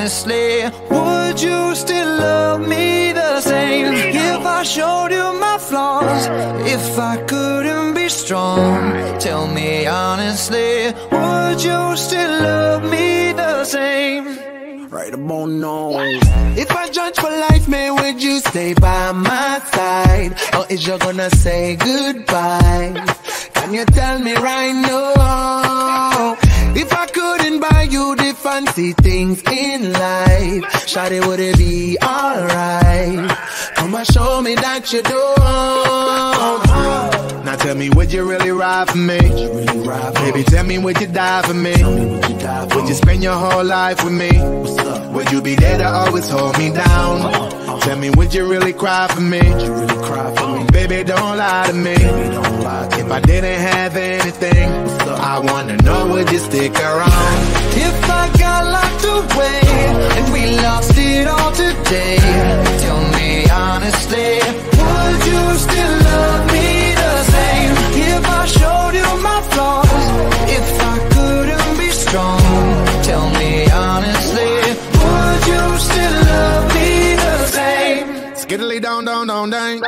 Honestly, would you still love me the same if I showed you my flaws? If I couldn't be strong, tell me honestly, would you still love me the same? Right about now. If I judge for life, man, would you stay by my side? Or is you gonna say goodbye? Can you tell me right now? If I couldn't buy you fancy things in life, Shawty, would it be alright? Come and show me that you do. Now tell me, would you really ride for me? Baby, tell me, would you die for me? Would you spend your whole life with me? Would you be there to always hold me down? Tell me, would you really cry for me? Baby, don't lie to me. If I didn't have anything, I wanna know, would you stick around? If I got locked away and we lost it all today, tell me honestly, would you still love me? If I showed you my flaws, if I couldn't be strong, tell me honestly, would you still love me the same? Skiddly down, down, down, down.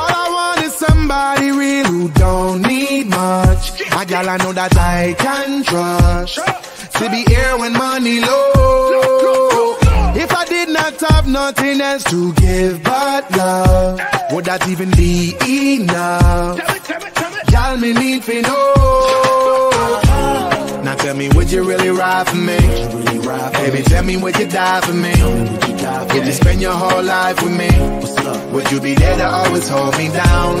All I want is somebody real who don't need much. I know that I can trust. To be here when money low. If I did not have nothing else to give but love, would that even be enough? Y'all me need to know. Now tell me, would you really ride for me? Baby, tell me, would you die for me? Would you spend your whole life with me? Would you be there to always hold me down?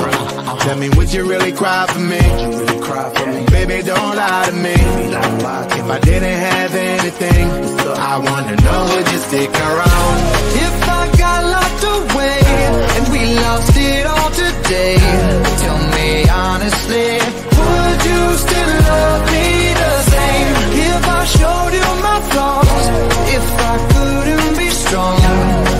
Tell me, would you really cry for me? Baby, don't lie to me. If I didn't have anything, I wanna know, would you stick around? If I got locked away and we lost it all today, tell me honestly, would you still love me the same? If I showed you my flaws, if I couldn't be strong,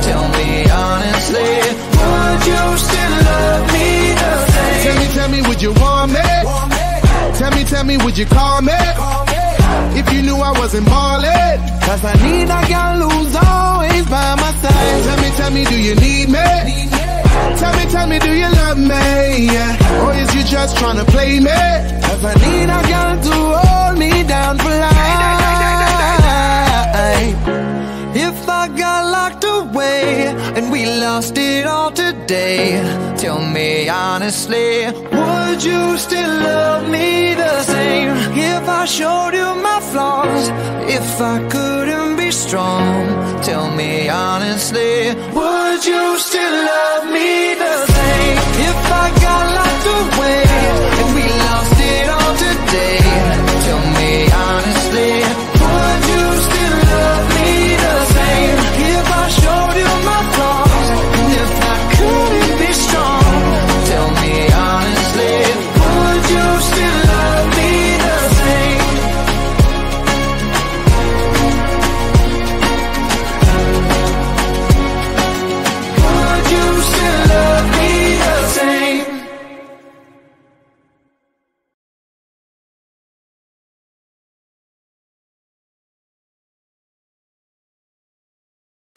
tell me honestly, would you still love me the same? Tell me, tell me, would you want me? Tell me, tell me, would you call me? If you knew I wasn't ballin', Cause I need a girl who's always by my side. Tell me, tell me, do you need me? Tell me, tell me, do you love me? Yeah. Or is you just tryna play me? Cause I need a girl to hold me down for life. I got locked away and we lost it all today, tell me honestly, would you still love me the same? If I showed you my flaws, if I couldn't be strong, tell me honestly, would you still love me the same? If I got locked away and we lost it all today, tell me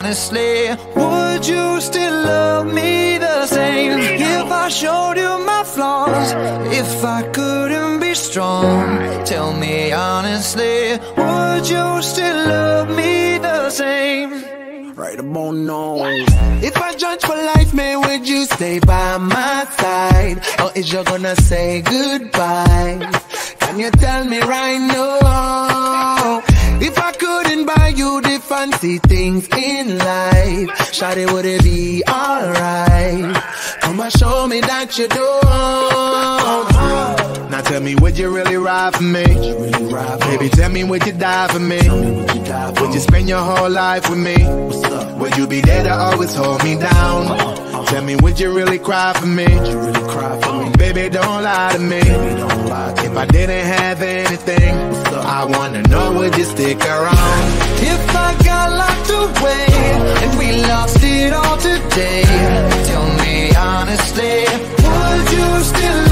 Honestly, would you still love me the same if I showed you my flaws? If I couldn't be strong, tell me honestly, would you still love me the same? right about now. If I judge for life, man, would you stay by my side? Or is you gonna say goodbye? Can you tell me right now? If I couldn't buy you the fancy things in life, Shawty, would it be alright? Come and show me that you do. Now tell me, would you really ride for me? Baby, tell me, would you die for me? Would you spend your whole life with me? Would you be there to always hold me down? Tell me, would you really cry for me? Baby, don't lie to me. If I didn't have anything, I wanna know, would you stick around? If I got locked away and we lost it all today, tell me honestly, would you still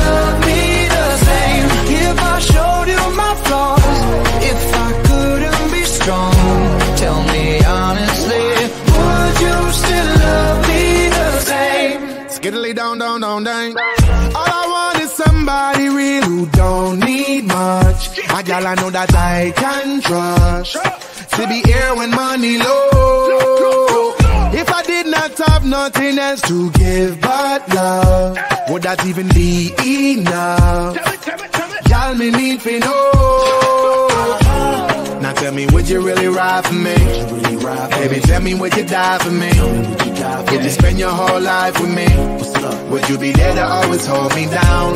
I know that I can trust. To be here when money low. If I did not have nothing else to give but love, would that even be enough? Y'all me need to know. Now tell me, would you really ride for me? Baby, tell me, would you die for me? Would you spend your whole life with me? Would you be there to always hold me down?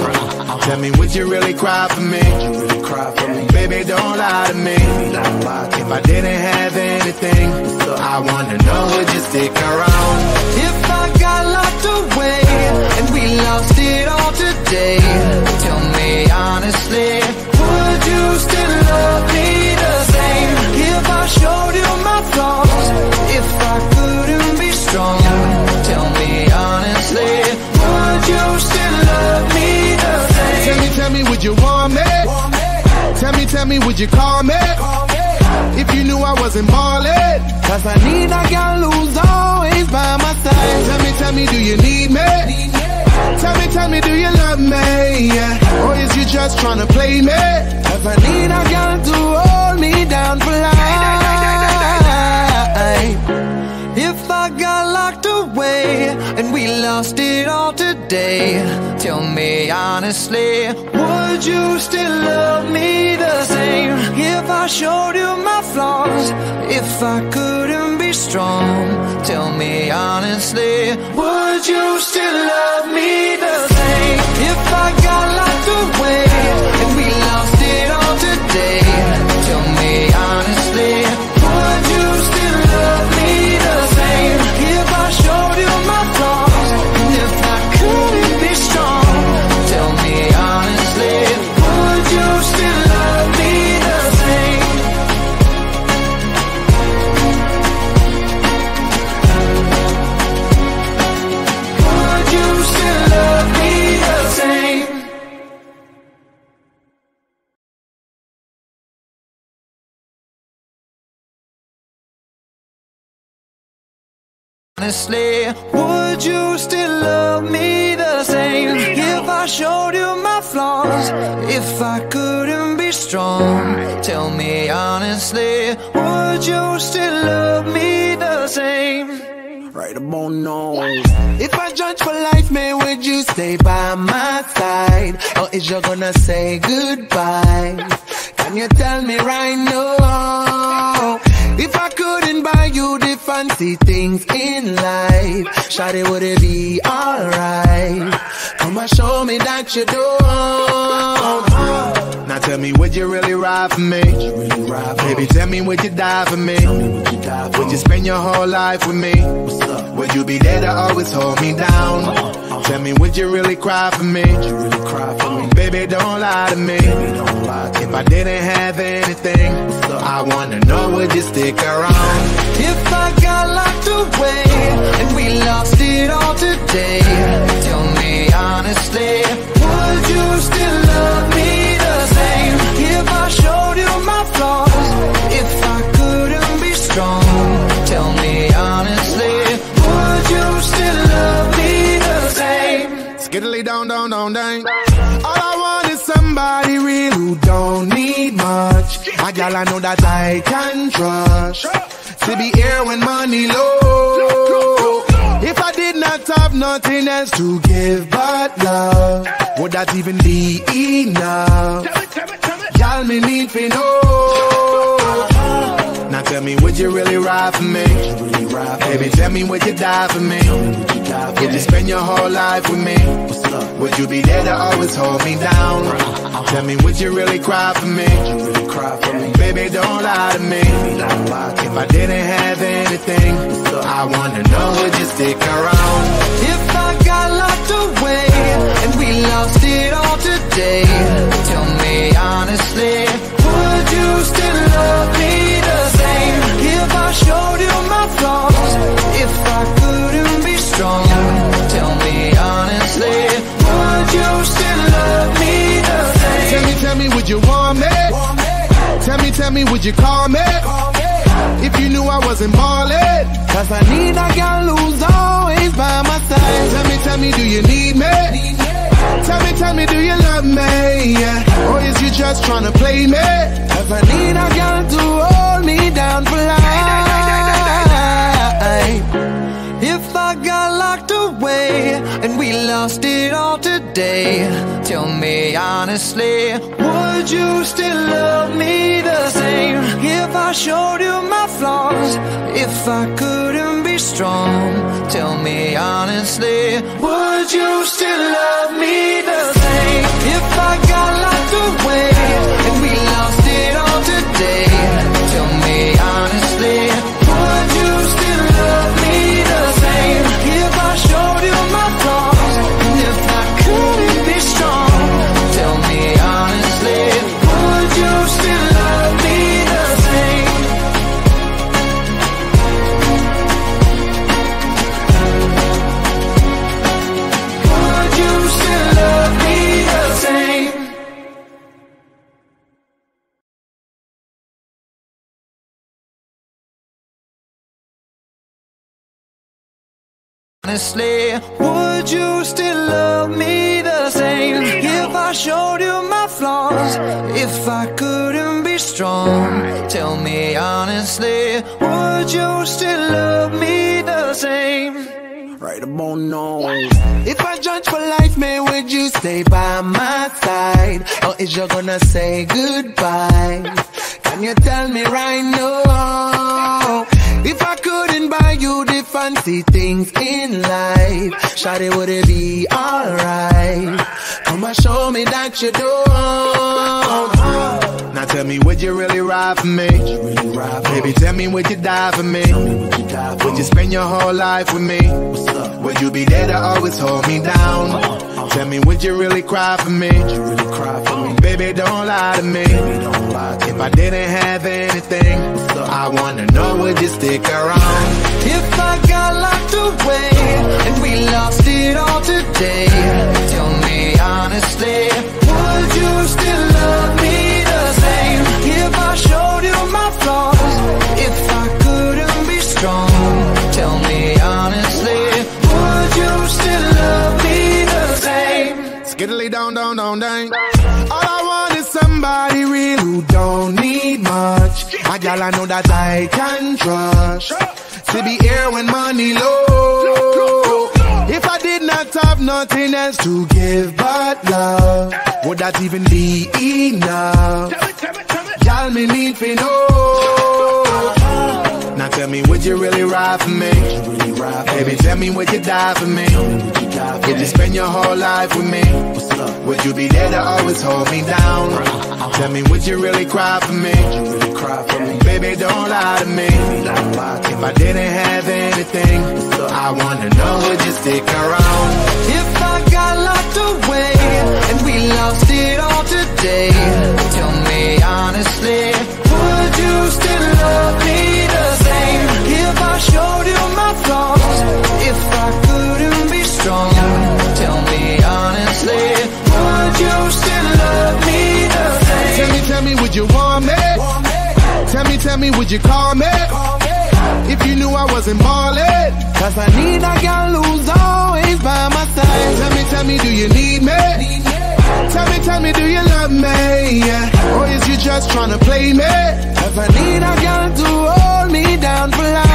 Tell me, would you really cry for me? Baby, don't lie to me. If I didn't have anything, I wanna know, would you stick around? If I got locked away and we lost it all today, tell me honestly, you still love me the same? If I showed you my flaws, if I couldn't be strong, tell me honestly, would you still love me the same? Tell me, tell me, would you want me? Tell me, tell me, would you call me? If you knew I wasn't ballin', Cause I need a girl who's always by my side. Tell me, tell me, do you need me? Tell me, tell me, do you love me? Yeah. Or is you just tryna play me? If I need a girl to hold me down for life. If I got locked away and we lost it all today, tell me honestly, would you still love me the same? If I showed you my flaws, if I couldn't be strong, tell me honestly, would you still love me the Honestly, would you still love me the same if I showed you my flaws? If I couldn't be strong, tell me honestly, would you still love me the same? Right about now. If I judge for life, man, would you stay by my side? Or is you gonna say goodbye? Can you tell me right now? If I couldn't buy you the fancy things in life, Shawty, would it be alright? Come and show me that you do. Tell me, would you really ride for me? Baby, tell me, would you die for me? Would you spend your whole life with me? Would you be there to always hold me down? Tell me, would you really cry for me? Baby, don't lie to me. If I didn't have anything, I wanna know, would you stick around? If I got locked away and we lost it all today, tell me honestly, would you still love me If I showed you my flaws, if I couldn't be strong, tell me honestly, would you still love me the same? Skiddly down, down, down, down. All I want is somebody real who don't need much. A gal I know that I can trust. To be here when money low. If I did not have nothing else to give but love, would that even be enough? Y'all me need to know. Now tell me, would you really ride for me? Baby, tell me, would you die for me? Would you spend your whole life with me? Would you be there to always hold me down? Tell me, would you really cry for me? Baby, don't lie to me. If I didn't have anything, I wanna know, would you stick around? If I got locked away and we lost it all today, tell me honestly, would you call me? If you knew I wasn't ballin', Cause I need a girl who's always by my side. Tell me, tell me, do you need me? Tell me, tell me, do you love me? Yeah. Or is you just trying to play me? Cause I need a girl to hold me down for life. Got locked away and we lost it all today, tell me honestly, would you still love me the same? If I showed you my flaws, if I couldn't be strong, tell me honestly, would you still love me the same? If I got locked away and we lost it all today, Honestly, would you still love me the same if I showed you my flaws? If I couldn't be strong, tell me honestly, would you still love me the same? Right about now. If I judge for life, man, would you stay by my side? Or is you gonna say goodbye? Can you tell me right now? Buy you the fancy things in life, Shawty, would it be alright? Come and show me that you don't. Uh-huh. Now tell me, would you really ride for me? Baby, tell me, would you die for me? Would you spend your whole life with me? Would you be there to always hold me down? Tell me, would you really cry for me? you really cry for me Baby, don't lie to me. If I didn't have anything, so I wanna know, would you stick around? If I got locked away and we lost it all today, tell me honestly, would you still love me the same? If I showed you my flaws, if I couldn't be strong, tell me honestly, would you still love me same? Skiddly down, down, down, down. All I want is somebody real who don't need much. A gal I know that I can trust. To be here when money low. If I did not have nothing else to give but love, would that even be enough? Y'all me need to know. Now tell me, would you really ride for me? Baby, tell me, would you die for me? Would you spend your whole life with me? Would you be there to always hold me down? Tell me, would you really cry for me? Baby, don't lie to me. If I didn't have anything, I wanna know, would you stick around? If I got locked away and we lost it all today, tell me honestly, would you still love me the same? If I showed you my flaws, if I couldn't be strong, tell me honestly, would you still love me the same? Tell me, tell me, would you want me? Tell me, tell me, would you call me? If you knew I wasn't ballin', cause I need a girl who's always by my side. Tell me, tell me, do you need me? Tell me, tell me, do you love me? Or is you just tryna play me? Cause I need a girl to hold me down for life.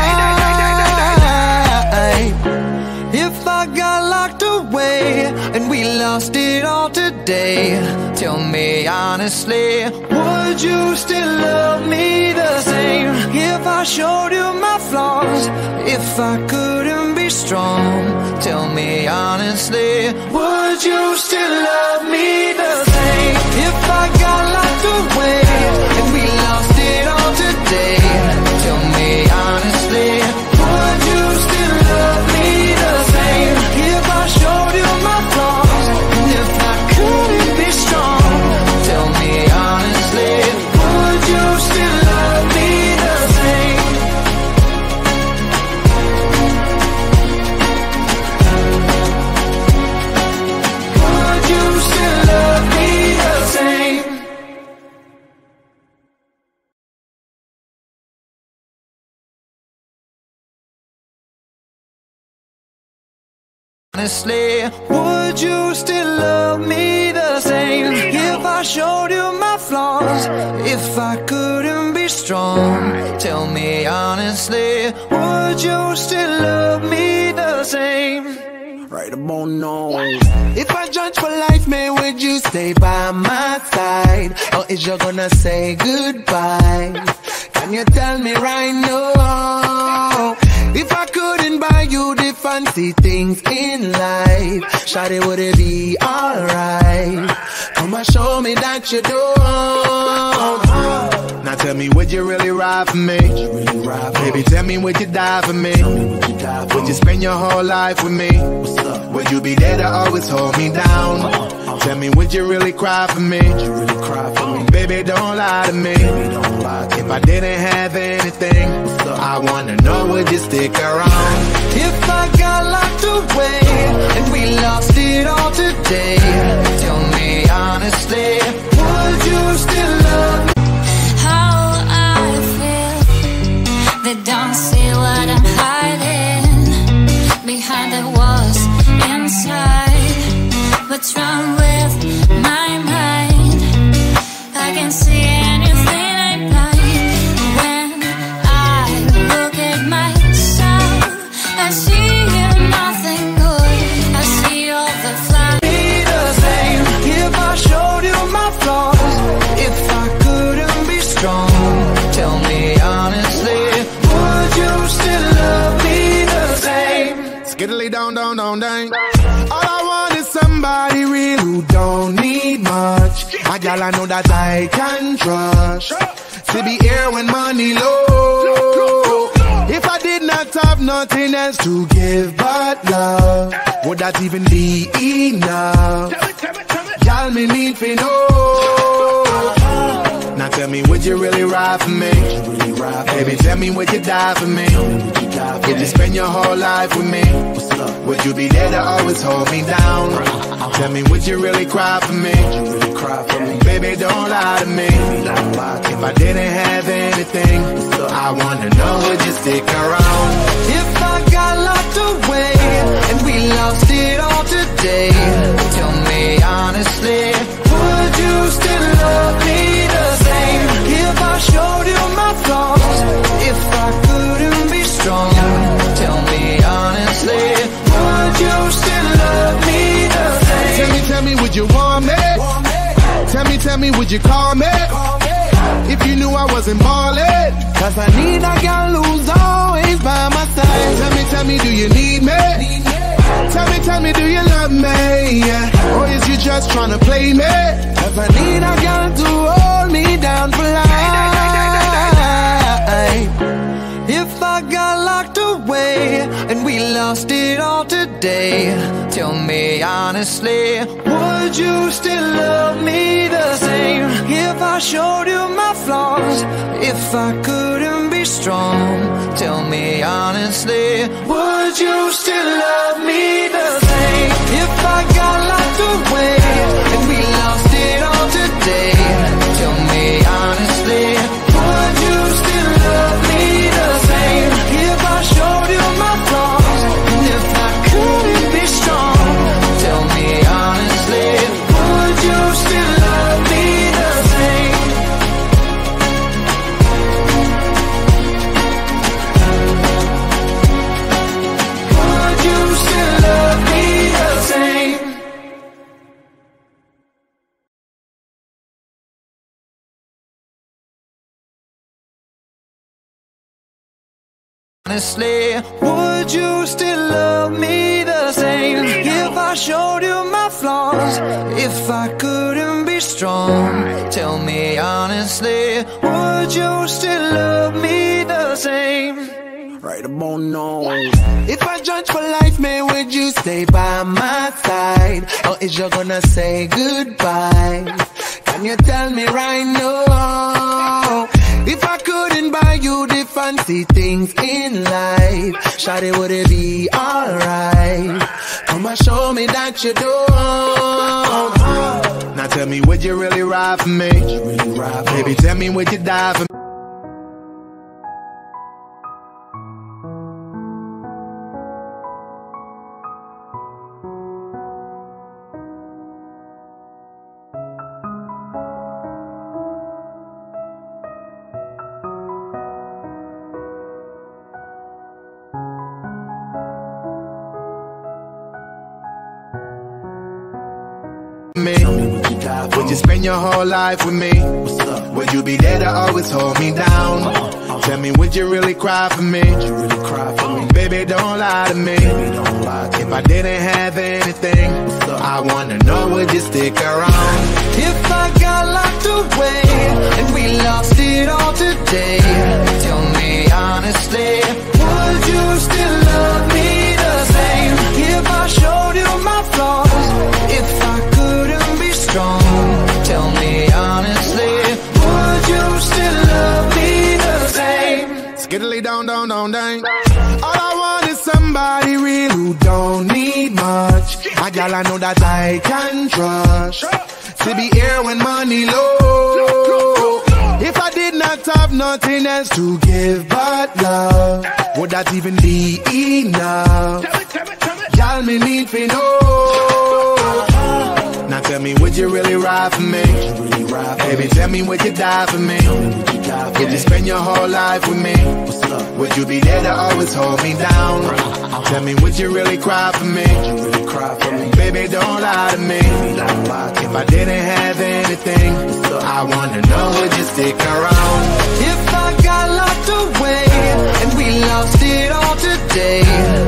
If I got locked away and we lost it all today, tell me honestly, would you still love me the same? If I showed you my flaws, if I couldn't be strong, tell me honestly, would you still love me the same? If I got locked away and we lost it all today, tell me Honestly, would you still love me the same if I showed you my flaws? If I couldn't be strong, tell me honestly, would you still love me the same? Right about now. If I judge for life, man, would you stay by my side? Or is you gonna say goodbye? Can you tell me right now? If I couldn't buy you the fancy things in life, Shawty, would it be alright? Come and show me that you don't. Now tell me, would you really ride for me? Baby, tell me, would you die for me? Would you spend your whole life with me? Would you be there to always hold me down? Tell me, would you really cry for me? Baby, don't lie to me. If I didn't have anything, I wanna know, would you stick around? If I got locked away and we lost it all today, Can. To be here when money low. If I did not have nothing else to give but love, would that even be enough? Y'all me need to know. Now tell me, would you really ride for me? Baby, tell me, would you die for me? Would you spend your whole life with me? Would you be there to always hold me down? Tell me, would you really cry for me? Baby, don't lie to me. If I didn't have anything, I wanna know, would you stick around? If I got locked away and we lost it all today, tell me honestly, would you still love me? If I showed you my flaws, if I couldn't be strong, tell me honestly, would you still love me the same? Tell me, tell me, would you want me? Tell me, tell me, would you call me? If you knew I wasn't ballin'. Cause I need a girl who's always by my side. Tell me, tell me, do you need me? Tell me, tell me, do you love me? Yeah. Or is you just tryna play me? Cause I need a girl to hold me down for life. If I got locked away and we lost it all today, tell me honestly, would you still love me the same? If I showed you my flaws, if I couldn't be strong, tell me honestly, would you still Honestly, would you still love me the same if I showed you my flaws? If I couldn't be strong, tell me honestly, would you still love me the same? Right about now. If I judge for life, man, would you stay by my side? Or is you gonna say goodbye? Can you tell me right now? If I couldn't buy you the fancy things in life, Shawty, would it be alright? Come and show me that you don't. Now tell me, would you really ride for me? Baby, tell me, would you die for me? Me? Would you spend your whole life with me? Would you be there to always hold me down? Tell me, would you really cry for me? Baby, don't lie to me. If I didn't have anything, I wanna know, would you stick around? If I got locked away and we lost it all today, tell me honestly, would you still love me the same? If I showed you my flaws, if I tell me honestly, would you still love me the same? Skiddly down, down, down, down. All I want is somebody real who don't need much. A gal I know that I can trust. To be here when money low. If I did not have nothing else to give but love, would that even be enough? Y'all me need to know. Now tell me, would you really ride for me? Baby, tell me, would you die for me? Would you spend your whole life with me? Would you be there to always hold me down? Tell me, would you really cry for me? Baby, don't lie to me. If I didn't have anything, I wanna know, would you stick around? If I got locked away and we lost it all today,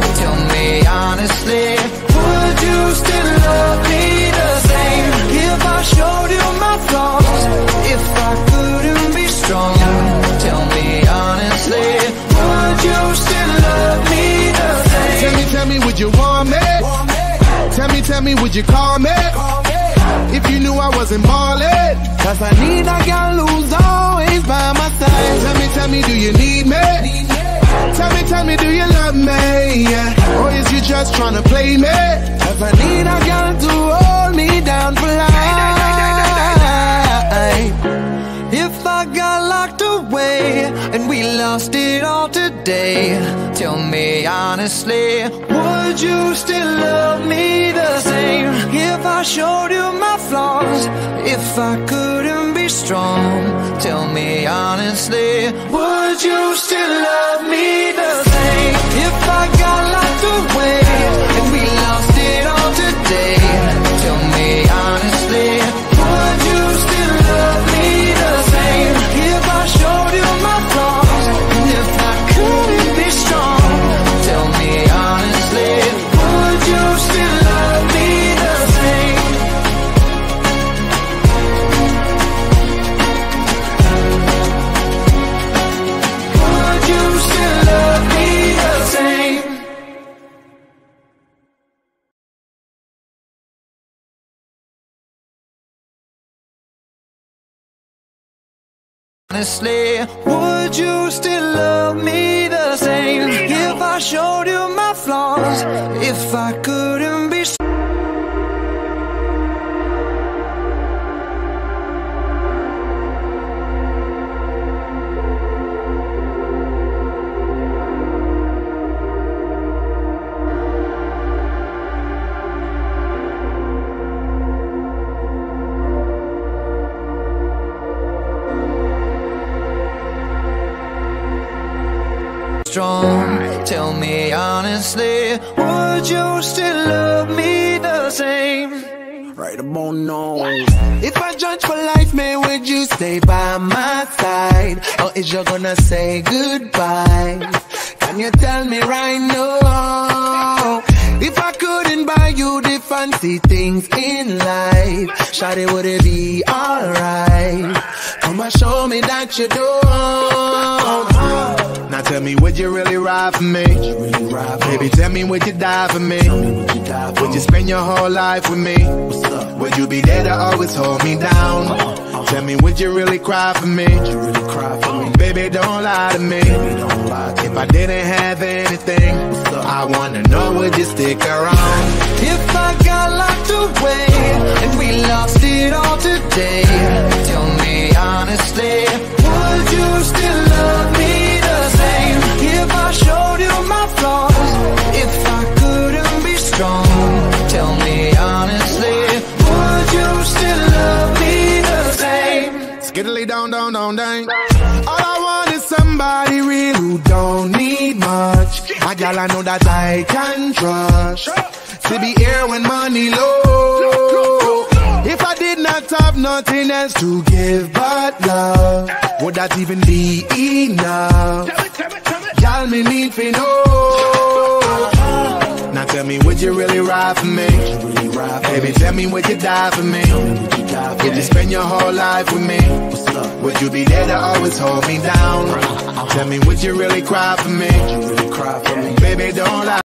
would you want me? Tell me, tell me, would you call me? If you knew I wasn't ballin'. Cause I need a girl who's always by my side. Tell me, tell me, do you need me? Tell me, tell me, do you love me? Yeah. Or is you just tryna play me? Cause I need a girl to hold me down for life. If I got locked away and we lost it all today, tell me honestly, would you still love me the same? If I showed you my flaws, if I couldn't be strong, tell me honestly, would you still love me the same? If I got locked away Honestly, would you still love me the same if I showed you my flaws? If I couldn't be strong, tell me honestly, would you still love me the same? Right about now. If I judge for life, man, would you stay by my side? Or is you gonna say goodbye? Can you tell me right now? If I couldn't buy you the fancy things in life, Shawty, would it be alright? Come and show me that you don't. Uh-huh. Now tell me, would you really ride for me? Baby, tell me, would you die for me? Would you spend your whole life with me? Would you be there to always hold me down? Tell me, would you really cry for me? Baby, don't lie to me. If I didn't have anything, I wanna know, would you stick around? If I got locked away and we lost it all today, tell me honestly, would you still love me know that I can trust. To be here when money low. If I did not have nothing else to give but love, would that even be enough? Y'all me need to know. Now tell me, would you really ride for me? Baby, tell me, would you die for me? Would you spend your whole life with me? Would you be there to always hold me down? Tell me, would you really cry for me? Baby, don't lie.